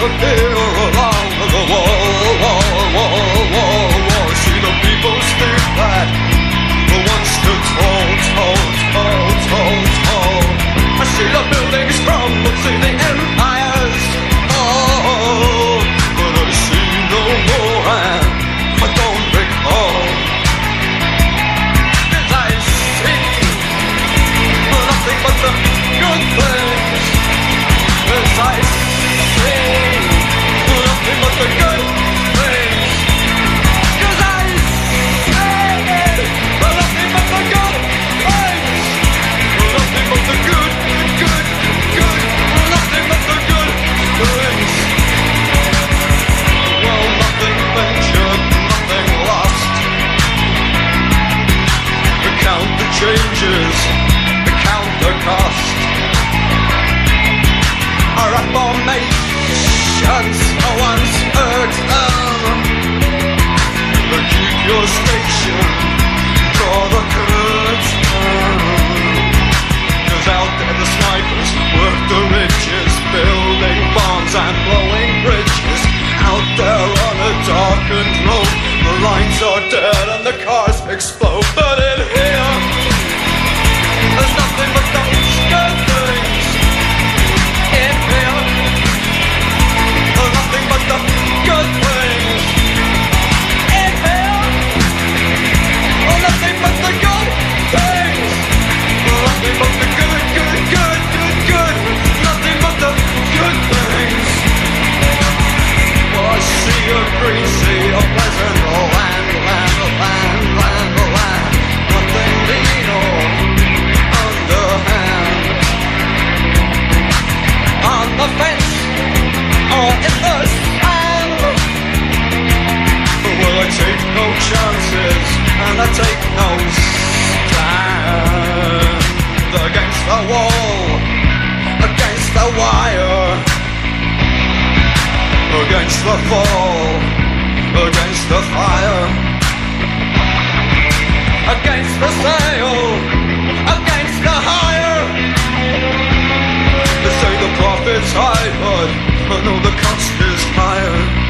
disappear along the wall, Changes, count the cost. Our reformations once urgent. But keep your station, draw the curtain. Cause out there the snipers work the riches, building bombs and blowing bridges. Out there on a darkened road, the lines are dead I take no chances and I take no stand against the wall, against the wire, against the fall, against the fire, against the sail, against the hire. They say the profits high, but but the cost is higher.